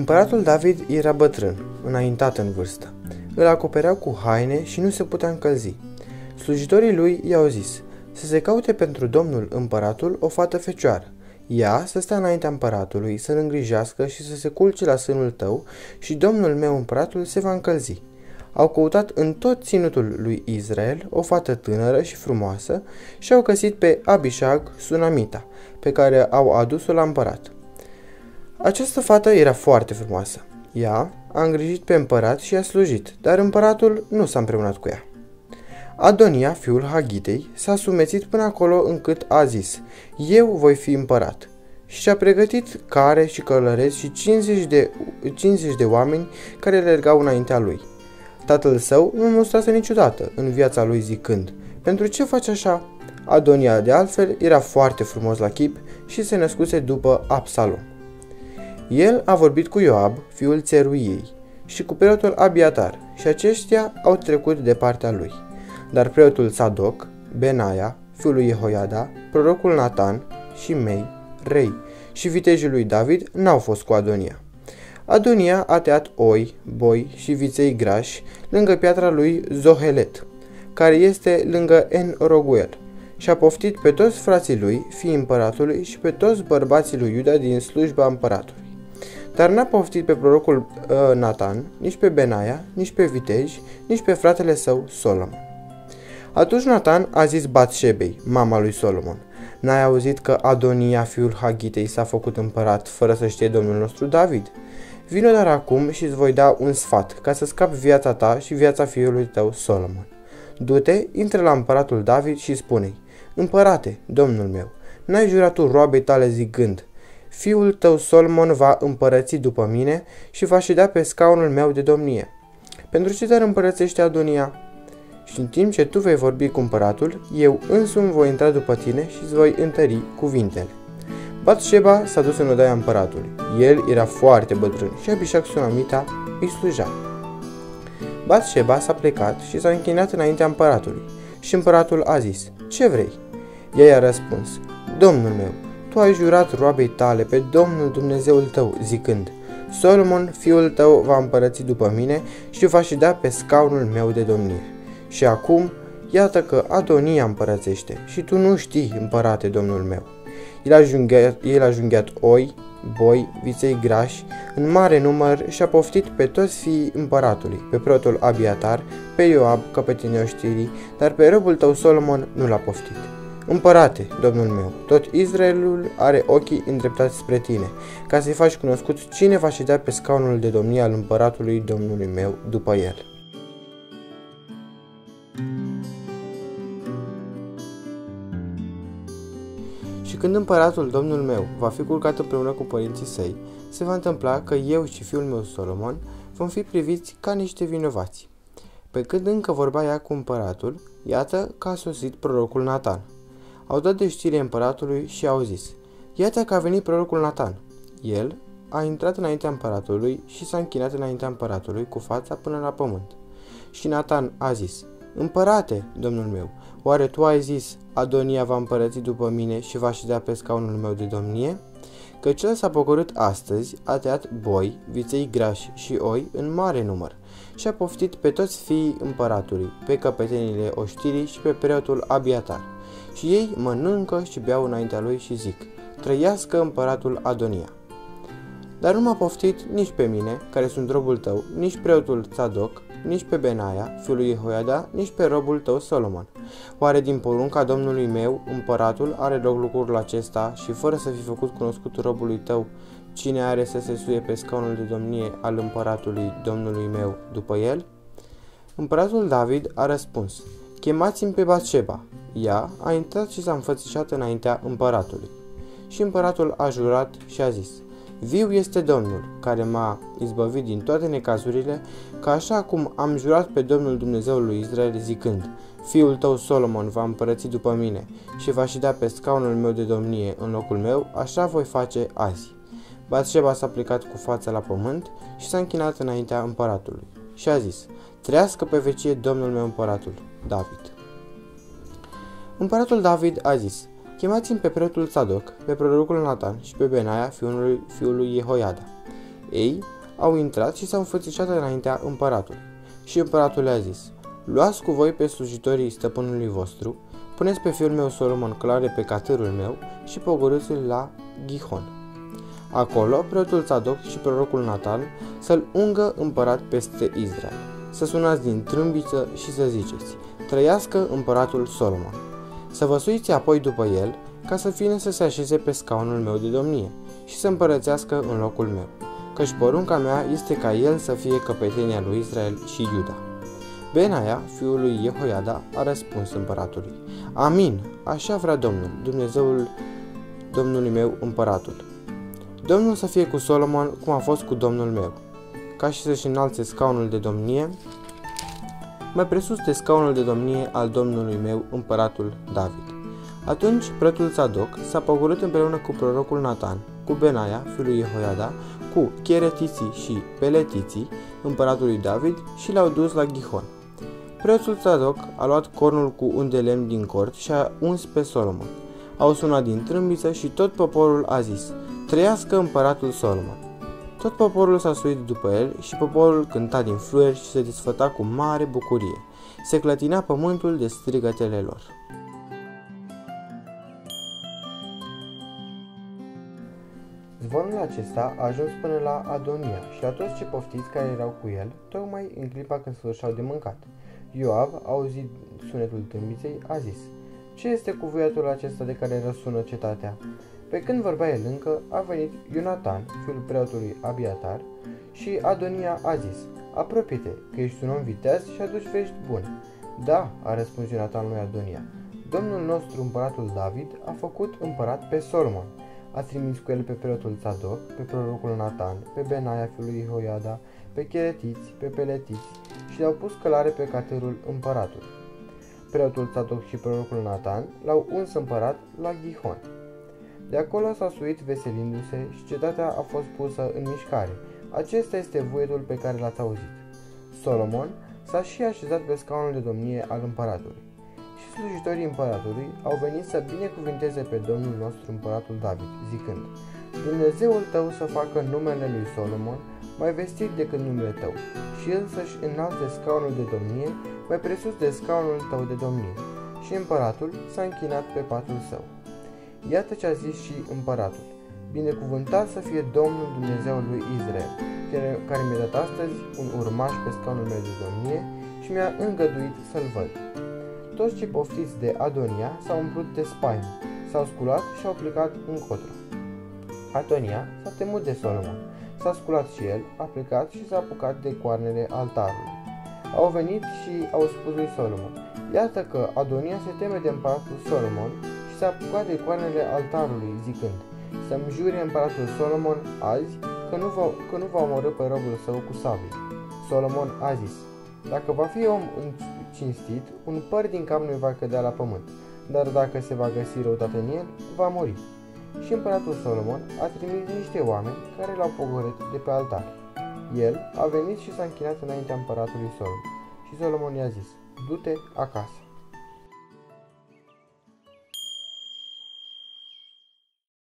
Împăratul David era bătrân, înaintat în vârstă. Îl acopereau cu haine și nu se putea încălzi. Slujitorii lui i-au zis să se caute pentru domnul împăratul o fată fecioară. Ea să stea înaintea împăratului, să-l îngrijească și să se culce la sânul tău și domnul meu împăratul se va încălzi. Au căutat în tot ținutul lui Israel o fată tânără și frumoasă și au găsit pe Abishag, Sunamita, pe care au adus-o la împărat. Această fată era foarte frumoasă. Ea a îngrijit pe împărat și a slujit, dar împăratul nu s-a împreunat cu ea. Adonia, fiul Hagitei, s-a sumețit până acolo încât a zis, eu voi fi împărat. Și și-a pregătit care și călărezi și 50 de, 50 de oameni care alergau înaintea lui. Tatăl său nu mostrase niciodată în viața lui zicând, pentru ce faci așa? Adonia, de altfel, era foarte frumos la chip și se născuse după Absalom. El a vorbit cu Ioab, fiul țeruiei, și cu preotul Abiatar, și aceștia au trecut de partea lui. Dar preotul Sadoc, Benaia, fiul lui Jehoiada, prorocul Natan și Mei, rei, și vitejii lui David n-au fost cu Adonia. Adonia a tăiat oi, boi și viței grași lângă piatra lui Zohelet, care este lângă En Roguel, și a poftit pe toți frații lui, fii împăratului, și pe toți bărbații lui Iuda din slujba împăratului. Dar n-a poftit pe prorocul uh, Nathan, nici pe Benaia, nici pe vitej, nici pe fratele său Solomon. Atunci Nathan a zis Batshebei, mama lui Solomon, N-ai auzit că Adonia, fiul Hagitei, s-a făcut împărat fără să știe domnul nostru David? Vino dar acum și îți voi da un sfat, ca să scapi viața ta și viața fiului tău Solomon. Du-te, intră la împăratul David și spune-i, Împărate, domnul meu, n-ai jurat tu roabei tale zicând, Fiul tău Solomon va împărăți după mine și va ședea pe scaunul meu de domnie. Pentru ce te împărățește Adonia? Și în timp ce tu vei vorbi cu împăratul, eu însumi voi intra după tine și îți voi întări cuvintele. Batsheba s-a dus în odaia împăratului. El era foarte bătrân și Abishag Sunamita îi sluja. Batsheba s-a plecat și s-a închinat înaintea împăratului. Și împăratul a zis, ce vrei? Ea i-a răspuns, Domnul meu, tu ai jurat roabei tale pe Domnul Dumnezeul tău, zicând, Solomon, fiul tău, va împărăți după mine și va ședea pe scaunul meu de domnie. Și acum, iată că Adonia împărățește și tu nu știi, împărate, domnul meu. El a junghiat, el a junghiat oi, boi, viței grași, în mare număr și a poftit pe toți fiii împăratului, pe preotul Abiatar, pe Ioab, căpetenii oștirii, dar pe robul tău Solomon nu l-a poftit. Împărate, domnul meu, tot Israelul are ochii îndreptați spre tine, ca să-i faci cunoscut cine va ședea pe scaunul de domnie al împăratului domnului meu după el. Și când împăratul domnul meu va fi culcat împreună cu părinții săi, se va întâmpla că eu și fiul meu Solomon vom fi priviți ca niște vinovați. Pe când încă vorbea ea cu împăratul, iată că a sosit prorocul Natan. Au dat de știre împăratului și au zis, Iată că a venit prorocul Natan. El a intrat înaintea împăratului și s-a închinat înaintea împăratului cu fața până la pământ. Și Natan a zis, Împărate, domnul meu, oare tu ai zis, Adonia va împărăți după mine și va ședea pe scaunul meu de domnie? Că cel s-a pogorât astăzi, a tăiat boi, viței grași și oi în mare număr și a poftit pe toți fiii împăratului, pe căpetenile oștirii și pe preotul Abiatar. Și ei mănâncă și beau înaintea lui și zic, trăiască împăratul Adonia. Dar nu m-a poftit nici pe mine, care sunt robul tău, nici preotul Tzadok, nici pe Benaia, fiul lui Jehoiada, nici pe robul tău Solomon. Oare din porunca domnului meu, împăratul, are loc lucrul acesta și fără să fi făcut cunoscut robului tău, cine are să se suie pe scaunul de domnie al împăratului domnului meu după el? Împăratul David a răspuns, chemați-mi pe Batsheba. Ea a intrat și s-a înfățișat înaintea împăratului. Și împăratul a jurat și a zis, Viu este Domnul, care m-a izbăvit din toate necazurile, ca așa cum am jurat pe Domnul Dumnezeul lui Israel zicând, Fiul tău Solomon va împărăți după mine și va ședea pe scaunul meu de domnie în locul meu, așa voi face azi. Batșeba s-a plecat cu fața la pământ și s-a închinat înaintea împăratului și a zis, Trească pe vecie Domnul meu împăratul, David. Împăratul David a zis, Chemați-mi pe preotul Sadoc, pe prorocul Nathan și pe Benaia, fiul lui, fiul lui Jehoiada. Ei au intrat și s-au înfățișat înaintea împăratului. Și împăratul le-a zis, Luați cu voi pe slujitorii stăpânului vostru, puneți pe fiul meu Solomon clare pe catârul meu și pogorâți-l la Gihon. Acolo, preotul Tzadok și prorocul Natal să-l ungă împărat peste Israel. Să sunați din trâmbiță și să ziceți, trăiască împăratul Solomon. Să vă suiți apoi după el, ca să fie să se așeze pe scaunul meu de domnie și să împărățească în locul meu, căci porunca mea este ca el să fie căpetenia lui Israel și Iuda. Benaia, fiul lui Jehoiada, a răspuns împăratului, Amin, așa vrea Domnul, Dumnezeul Domnului meu împăratul. Domnul să fie cu Solomon cum a fost cu Domnul meu, ca și să-și înalțe scaunul de domnie, mai presus de scaunul de domnie al Domnului meu, împăratul David. Atunci preotul Tzadok s-a pogorât împreună cu prorocul Nathan, cu Benaia, fiul lui Jehoiada, cu Cheretiții și Peletiții, împăratul lui David, și l-au dus la Gihon. Preotul Tzadok a luat cornul cu un de lemn din cort și a uns pe Solomon. Au sunat din trâmbiță și tot poporul a zis, Trăiască împăratul Solomon! Tot poporul s-a suit după el și poporul cânta din fluier și se desfăta cu mare bucurie. Se clătinea pământul de strigătele lor. Zvonul acesta a ajuns până la Adonia și la toți ce poftiți care erau cu el, tocmai în clipa când sfârșeau de mâncat. Ioav, auzit sunetul tâmbiței, a zis, Ce este cuvântul acesta de care răsună cetatea? Pe când vorbea el încă, a venit Ionatan, fiul preotului Abiatar, și Adonia a zis, Apropie-te, că ești un om viteaz și aduci vești bune. Da, a răspuns Ionatan lui Adonia, Domnul nostru, împăratul David, a făcut împărat pe Solomon. A trimis cu el pe preotul Tzadok, pe prorocul Natan, pe Benaia fiului Ihoiada, pe Cheretiți, pe Peletiți și le-au pus călare pe catărul împăratului. Preotul Tzadok și prorocul Natan l-au uns împărat la Gihon. De acolo s-a suit veselindu-se și cetatea a fost pusă în mișcare. Acesta este voietul pe care l-ați auzit. Solomon s-a și așezat pe scaunul de domnie al împăratului. Și slujitorii împăratului au venit să binecuvinteze pe Domnul nostru împăratul David, zicând, Dumnezeul tău să facă numele lui Solomon mai vestit decât numele tău, și el să-și înalte scaunul de domnie mai presus de scaunul tău de domnie. Și împăratul s-a închinat pe patul său. Iată ce a zis și împăratul. Binecuvântat să fie Domnul Dumnezeul lui Israel, care mi-a dat astăzi un urmaș pe scaunul meu de domnie și mi-a îngăduit să-l văd. Toți cei poftiți de Adonia s-au umplut de spaimă, s-au sculat și au plecat încotro. Adonia s-a temut de Solomon, s-a sculat și el, a plecat și s-a apucat de coarnele altarului. Au venit și au spus lui Solomon, iată că Adonia se teme de împăratul Solomon s-a apucat de coanele altarului, zicând, Să-mi jure împăratul Solomon azi că nu, va, că nu va omorâ pe robul său cu sabie. Solomon a zis, Dacă va fi om cinstit, un păr din cap nu va cădea la pământ, dar dacă se va găsi răutate în el, va muri. Și împăratul Solomon a trimis niște oameni care l-au pogorât de pe altar. El a venit și s-a închinat înaintea împăratului Solomon. Și Solomon i-a zis, du-te acasă.